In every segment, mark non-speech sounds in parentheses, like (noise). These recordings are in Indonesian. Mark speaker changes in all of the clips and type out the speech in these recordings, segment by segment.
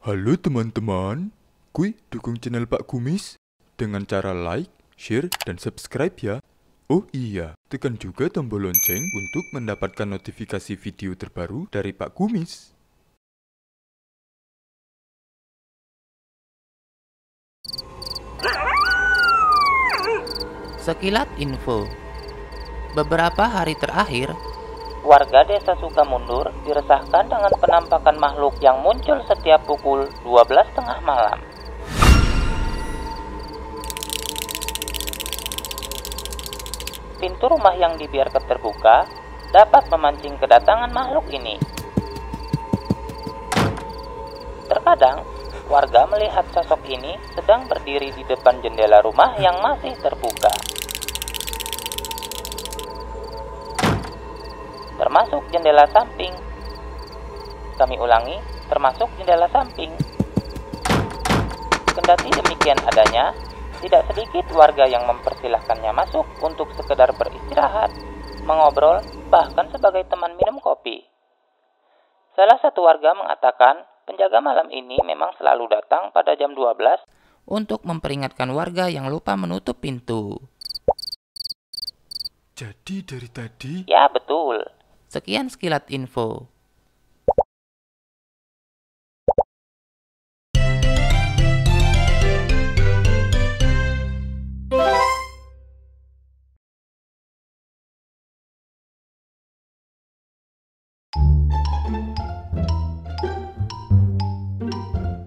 Speaker 1: Halo teman-teman, kui dukung channel Pak Kumis dengan cara like, share, dan subscribe ya. Oh iya, tekan juga tombol lonceng untuk mendapatkan notifikasi video terbaru dari Pak Kumis.
Speaker 2: Sekilat info Beberapa hari terakhir,
Speaker 3: Warga desa Sukamundur diresahkan dengan penampakan makhluk yang muncul setiap pukul 12 tengah malam. Pintu rumah yang dibiarkan terbuka dapat memancing kedatangan makhluk ini. Terkadang, warga melihat sosok ini sedang berdiri di depan jendela rumah yang masih terbuka. Termasuk jendela samping. Kami ulangi, termasuk jendela samping. Kendati demikian adanya, tidak sedikit warga yang mempersilahkannya masuk untuk sekedar beristirahat, mengobrol, bahkan sebagai teman minum kopi. Salah satu warga mengatakan, penjaga malam ini memang selalu datang pada jam 12
Speaker 2: untuk memperingatkan warga yang lupa menutup pintu.
Speaker 1: Jadi dari tadi,
Speaker 3: Ya, betul.
Speaker 2: Sekian sekilat info.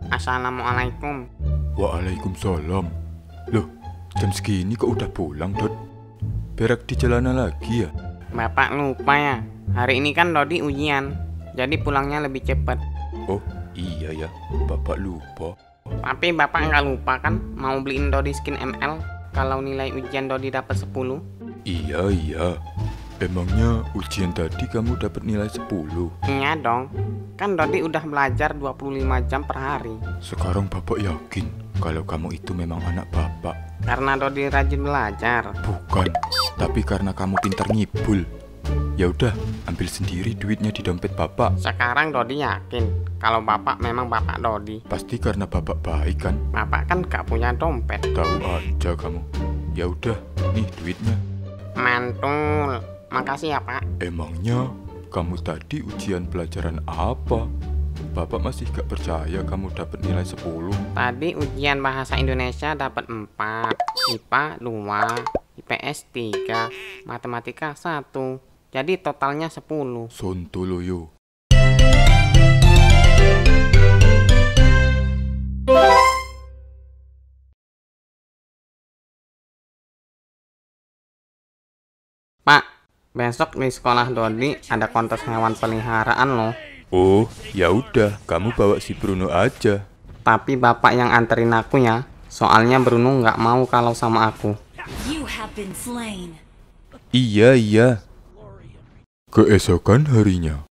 Speaker 4: Assalamualaikum.
Speaker 1: Waalaikumsalam. Loh, jam segini kok udah pulang, Dot? Berak di jalanan lagi ya?
Speaker 4: Bapak lupa ya, hari ini kan Dodi ujian, jadi pulangnya lebih cepat.
Speaker 1: Oh, iya ya, Bapak lupa.
Speaker 4: Tapi Bapak nggak lupa kan mau beliin Dodi skin ML kalau nilai ujian Dodi dapat 10?
Speaker 1: Iya, iya. Emangnya ujian tadi kamu dapat nilai 10?
Speaker 4: Iya dong, kan Dodi udah belajar 25 jam per hari.
Speaker 1: Sekarang Bapak yakin kalau kamu itu memang anak Bapak?
Speaker 4: Karena Dodi rajin belajar.
Speaker 1: Bukan, tapi karena kamu pintar ngibul. Ya udah, ambil sendiri duitnya di dompet Bapak.
Speaker 4: Sekarang Dodi yakin kalau Bapak memang Bapak Dodi.
Speaker 1: Pasti karena Bapak baik kan?
Speaker 4: Bapak kan gak punya dompet.
Speaker 1: Tahu aja kamu. Ya udah, nih duitnya.
Speaker 4: Mantul. Makasih ya Pak.
Speaker 1: Emangnya kamu tadi ujian pelajaran apa? Bapak masih gak percaya kamu dapat nilai 10.
Speaker 4: Tadi ujian bahasa Indonesia dapat 4, IPA 2, IPS 3, matematika 1. Jadi totalnya 10.
Speaker 1: Sontoloyo.
Speaker 4: Pak, besok di sekolah Dodi ada kontes hewan peliharaan loh.
Speaker 1: Oh, ya udah, kamu bawa si Bruno aja.
Speaker 4: Tapi bapak yang anterin aku ya. Soalnya Bruno nggak mau kalau sama aku.
Speaker 5: You have been slain.
Speaker 1: Iya, iya. Keesokan harinya.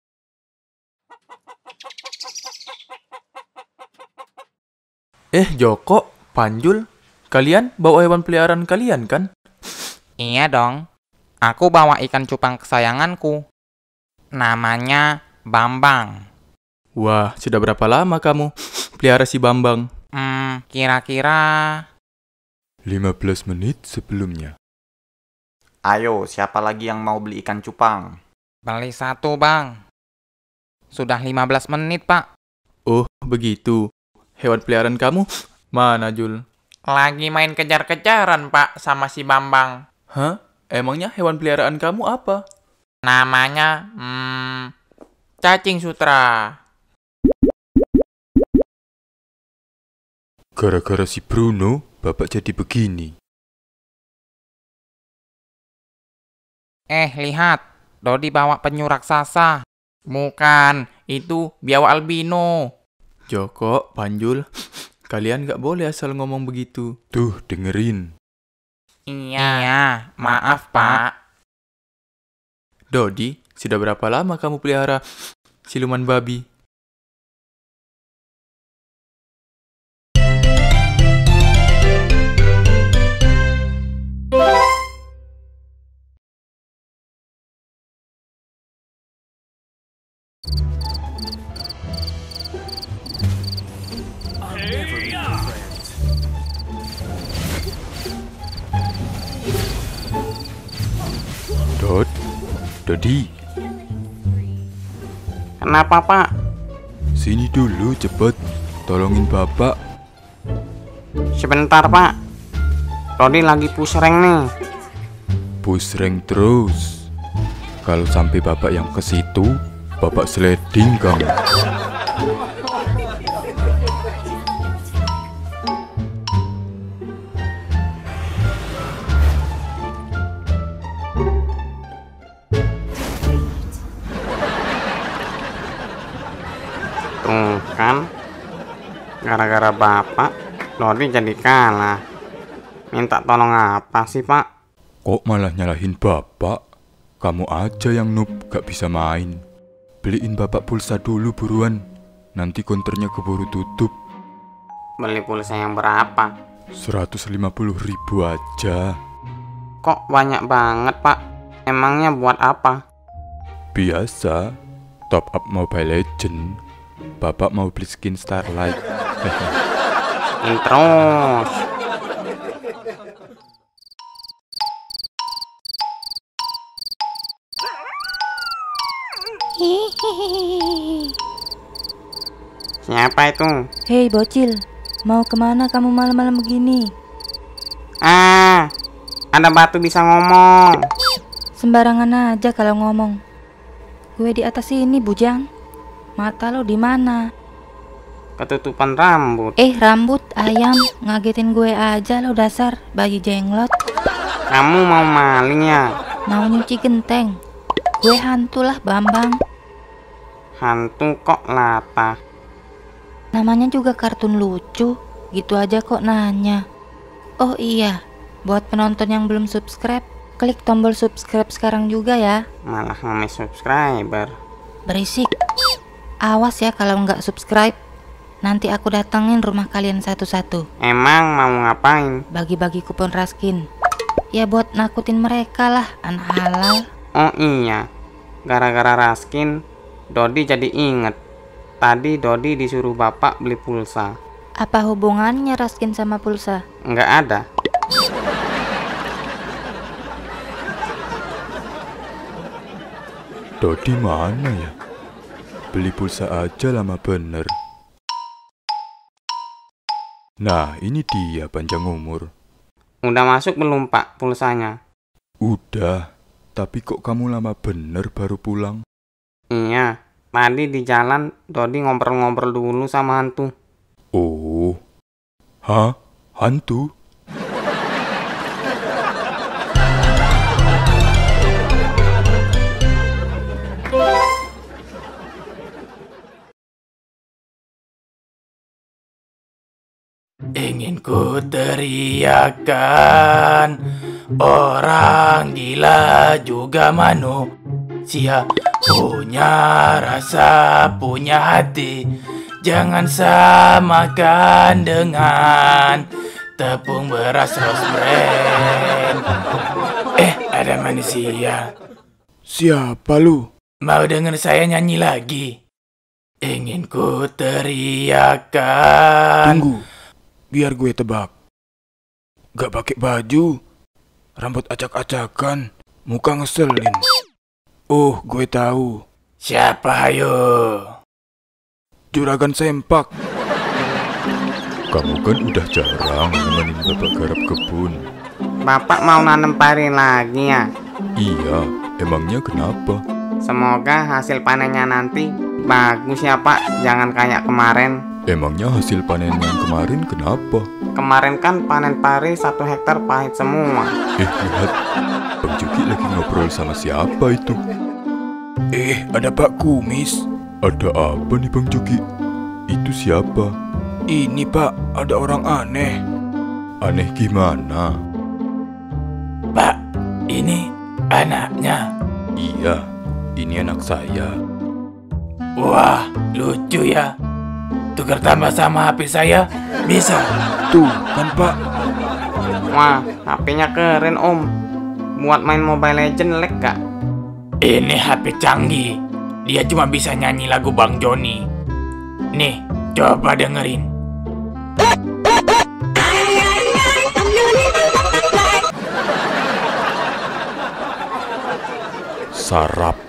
Speaker 6: Eh Joko, Panjul, kalian bawa hewan peliharaan kalian kan?
Speaker 7: Iya dong. Aku bawa ikan cupang kesayanganku. Namanya Bambang.
Speaker 6: Wah, sudah berapa lama kamu pelihara si Bambang?
Speaker 7: Hmm, kira-kira
Speaker 1: 15 menit sebelumnya.
Speaker 8: Ayo, siapa lagi yang mau beli ikan cupang?
Speaker 7: Beli satu, Bang. Sudah 15 menit, Pak.
Speaker 6: Oh, begitu. Hewan peliharaan kamu mana, Jul?
Speaker 7: Lagi main kejar-kejaran, Pak, sama si Bambang.
Speaker 6: Hah? Emangnya hewan peliharaan kamu apa?
Speaker 7: Namanya, hmm, cacing sutra.
Speaker 1: Gara-gara si Bruno, Bapak jadi begini.
Speaker 7: Eh, lihat. Dodi bawa penyu raksasa. Bukan, itu biawak albino.
Speaker 6: Joko, Panjul, kalian gak boleh asal ngomong begitu.
Speaker 1: Tuh, dengerin.
Speaker 7: Iya, maaf, Pak.
Speaker 6: Dodi, sudah berapa lama kamu pelihara siluman babi?
Speaker 1: Dodi,
Speaker 4: Kenapa, Pak?
Speaker 1: sini dulu cepet. Tolongin bapak.
Speaker 4: Sebentar, Pak. Dodi lagi push rank nih.
Speaker 1: Push rank terus. Kalau sampai bapak yang ke situ, bapak sliding kamu.
Speaker 4: Gara-gara Bapak, Dodi jadi kalah. Minta tolong apa sih, Pak?
Speaker 1: Kok malah nyalahin bapak? Kamu aja yang noob gak bisa main. Beliin bapak pulsa dulu buruan. Nanti konternya keburu tutup.
Speaker 4: Beli pulsa yang berapa?
Speaker 1: 150 ribu aja.
Speaker 4: Kok banyak banget, Pak? Emangnya buat apa?
Speaker 1: Biasa. Top up Mobile Legend. Bapak mau beli skin Starlight. (laughs)
Speaker 4: Terus. (laughs) Siapa itu?
Speaker 9: Hei bocil, mau ke mana kamu malam-malam begini?
Speaker 4: Ah, ada batu bisa ngomong.
Speaker 9: Sembarangan aja kalau ngomong. Gue di atas sini, bujang. Mata lo di mana?
Speaker 4: Ketutupan rambut.
Speaker 9: Eh, rambut ayam, ngagetin gue aja lo dasar bayi jenglot.
Speaker 4: Kamu mau maling ya?
Speaker 9: Mau nyuci genteng. Gue hantulah Bambang.
Speaker 4: Hantu kok latah.
Speaker 9: Namanya juga kartun lucu. Gitu aja kok nanya. Oh iya, buat penonton yang belum subscribe, klik tombol subscribe sekarang juga ya.
Speaker 4: Malah ngemis subscriber.
Speaker 9: Berisik. Awas ya kalau nggak subscribe. Nanti aku datengin rumah kalian satu-satu.
Speaker 4: Emang mau ngapain?
Speaker 9: Bagi-bagi kupon raskin. Ya buat nakutin mereka lah, anak halal.
Speaker 4: Oh iya, gara-gara Raskin, Dodi jadi inget. Tadi Dodi disuruh bapak beli pulsa.
Speaker 9: Apa hubungannya raskin sama pulsa?
Speaker 4: Nggak ada.
Speaker 1: Dodi mana ya? Beli pulsa aja lama bener. Nah, ini dia panjang umur.
Speaker 4: Udah masuk belum pak pulsanya?
Speaker 1: Udah, tapi kok kamu lama bener baru pulang?
Speaker 4: Iya, tadi di jalan Dodi ngobrol-ngobrol dulu sama hantu.
Speaker 1: Oh, hah? Hantu?
Speaker 10: Ingin ku teriakan Orang gila juga manusia. Punya rasa, punya hati Jangan samakan dengan Tepung beras rose bran Eh, ada manusia.
Speaker 1: Siapa lu?
Speaker 10: Mau denger saya nyanyi lagi? Ingin ku teriakan.
Speaker 1: Tunggu, biar gue tebak. Gak pakai baju, rambut acak-acakan, muka ngeselin. Oh, gue tahu.
Speaker 10: Siapa ayo?
Speaker 1: Juragan sempak. Kamu kan udah jarang nemenin bapak garap kebun.
Speaker 4: Bapak mau nanam pari lagi ya?
Speaker 1: Iya, emangnya kenapa?
Speaker 4: Semoga hasil panennya nanti bagus ya pak, jangan kayak kemarin.
Speaker 1: Emangnya hasil panen yang kemarin kenapa?
Speaker 4: Kemarin kan panen pari satu hektar pahit semua.
Speaker 1: Eh, lihat. Bang Juki lagi ngobrol sama siapa itu? Eh, ada Pak Kumis. Ada apa nih Bang Juki? Itu siapa? Ini Pak, ada orang aneh. Aneh gimana?
Speaker 10: Pak, ini anaknya.
Speaker 1: Iya, ini anak saya.
Speaker 10: Wah, lucu ya. Tukar tambah sama HP saya, bisa.
Speaker 1: Tuh, kan Pak.
Speaker 4: Wah, HP-nya keren om. Buat main Mobile Legend lag gak?
Speaker 10: Ini HP canggih. Dia cuma bisa nyanyi lagu Bang Joni. Nih, coba dengerin.
Speaker 1: sarap.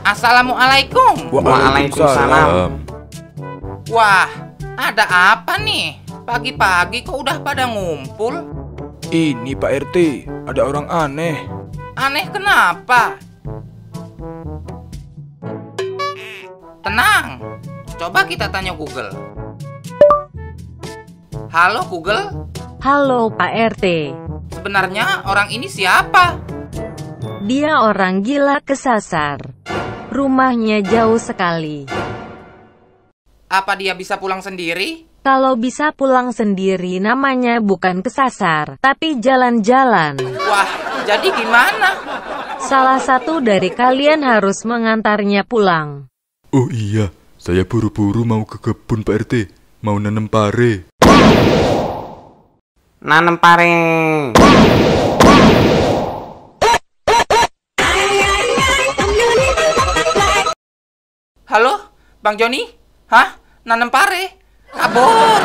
Speaker 2: Assalamualaikum.
Speaker 8: Waalaikumsalam.
Speaker 2: Wah, ada apa nih? Pagi-pagi kok udah pada ngumpul?
Speaker 11: Ini Pak RT, ada orang aneh.
Speaker 2: Aneh kenapa? Tenang, coba kita tanya Google. Halo Google,
Speaker 12: Halo Pak RT,
Speaker 2: sebenarnya orang ini siapa?
Speaker 12: dia orang gila kesasar. Rumahnya jauh sekali.
Speaker 2: Apa dia bisa pulang sendiri?
Speaker 12: Kalau bisa pulang sendiri namanya bukan kesasar, tapi jalan-jalan.
Speaker 2: Wah, jadi gimana?
Speaker 12: Salah satu dari kalian harus mengantarnya pulang.
Speaker 1: Oh iya, saya buru-buru mau ke kebun Pak RT. Mau nanam pare.
Speaker 4: Nanem pare.
Speaker 2: Halo, Bang Joni? Hah? Nanam pare? Kabur!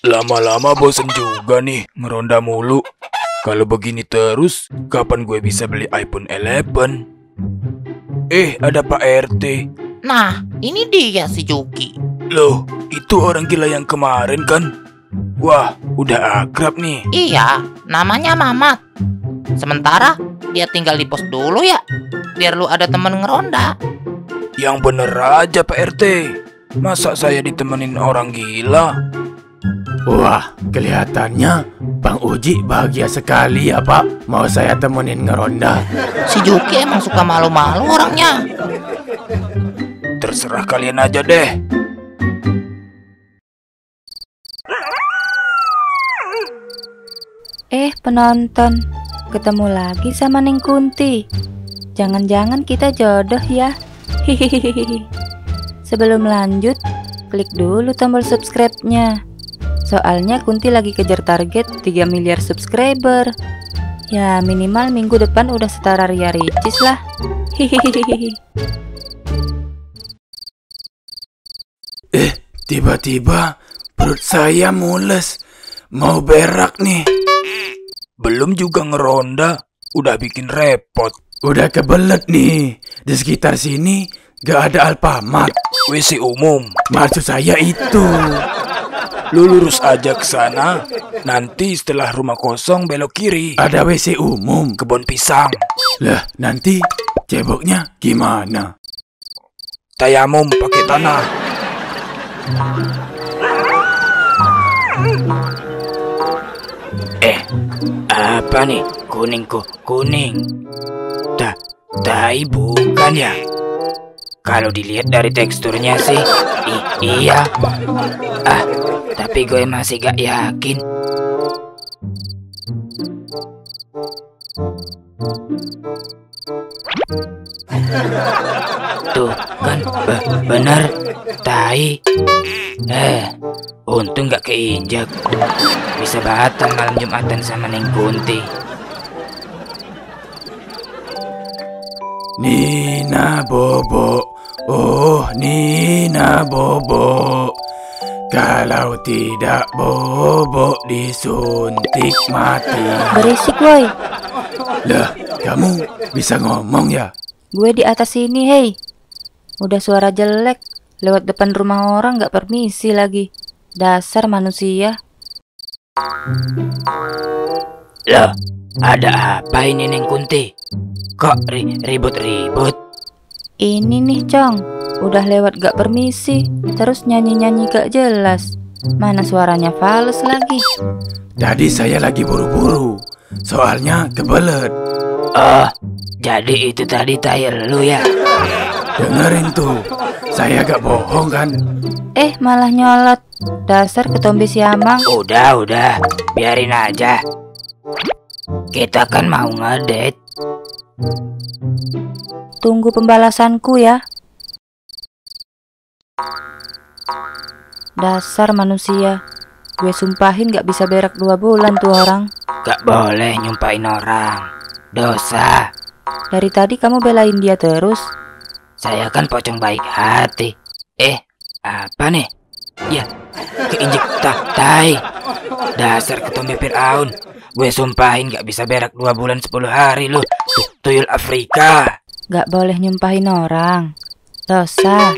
Speaker 6: Lama-lama bosen juga nih ngeronda mulu. Kalau begini terus, kapan gue bisa beli iPhone 11? Eh, ada Pak RT.
Speaker 2: Nah, ini dia si Juki.
Speaker 6: Loh, itu orang gila yang kemarin kan? Wah, udah akrab nih.
Speaker 2: Iya, namanya Mamat. Sementara dia tinggal di pos dulu ya, biar lu ada temen ngeronda.
Speaker 6: Yang bener aja Pak RT. Masa saya ditemenin orang gila?
Speaker 10: Wah, kelihatannya Bang Uji bahagia sekali ya Pak. Mau saya temenin ngeronda.
Speaker 2: Si Juki emang suka malu-malu orangnya.
Speaker 6: Terserah kalian aja deh.
Speaker 9: Eh penonton, ketemu lagi sama Neng Kunti. Jangan-jangan kita jodoh ya. Hihihi. Sebelum lanjut, klik dulu tombol subscribe-nya. Soalnya Kunti lagi kejar target 3 miliar subscriber. Ya minimal minggu depan udah setara Ria Ricis lah. Hihihi.
Speaker 10: Eh, tiba-tiba perut saya mules. Mau berak nih.
Speaker 6: Belum juga ngeronda, udah bikin repot.
Speaker 10: Udah kebelet nih. Di sekitar sini gak ada Alfamart.
Speaker 6: WC umum.
Speaker 10: Maksud saya itu.
Speaker 6: Lu lurus aja ke sana. Nanti setelah rumah kosong belok kiri.
Speaker 10: Ada WC umum.
Speaker 6: Kebun pisang.
Speaker 10: Lah, nanti ceboknya gimana?
Speaker 6: Tayamum pakai tanah.
Speaker 13: Eh, apa nih? Kuning kok, kuning. Ta, tai bukan ya? Kalau dilihat dari teksturnya sih, i- iya. Ah, tapi gue masih gak yakin. Tuh, kan be- bener, tai. Eh, untung gak keinjak. Bisa batal malam Jumatan sama Neng Kunti.
Speaker 10: Nina Bobo. Oh, Nina Bobo. Kalau tidak Bobo disuntik mati.
Speaker 9: Berisik woi.
Speaker 10: Lah, kamu bisa ngomong ya?
Speaker 9: Gue di atas sini, hei. Udah suara jelek, lewat depan rumah orang gak permisi lagi. Dasar manusia.
Speaker 13: Loh, ada apa ini Neng Kunti? Kok ri- ribut-ribut?
Speaker 9: Ini nih, Cong. Udah lewat gak permisi, terus nyanyi-nyanyi gak jelas. Mana suaranya fals lagi?
Speaker 10: Tadi saya lagi buru-buru. Soalnya kebelet.
Speaker 13: Oh, jadi itu tadi tayar lu ya?
Speaker 10: Dengerin tuh. Saya gak bohong kan?
Speaker 9: Eh, malah nyolot. Dasar ketombe siamang.
Speaker 13: Udah, udah, biarin aja. Kita kan mau ngedate.
Speaker 9: Tunggu pembalasanku ya. Dasar manusia. Gue sumpahin gak bisa berak dua bulan tuh orang.
Speaker 13: Gak boleh nyumpain orang. Dosa.
Speaker 9: Dari tadi kamu belain dia terus.
Speaker 13: Saya kan pocong baik hati. Eh, apa nih? Ya, keinjek tak tai. Dasar ketombe Fir'aun. Gue sumpahin gak bisa berak dua bulan 10 hari lu. Tuyul Afrika.
Speaker 9: Gak boleh nyumpahin orang. Dosa.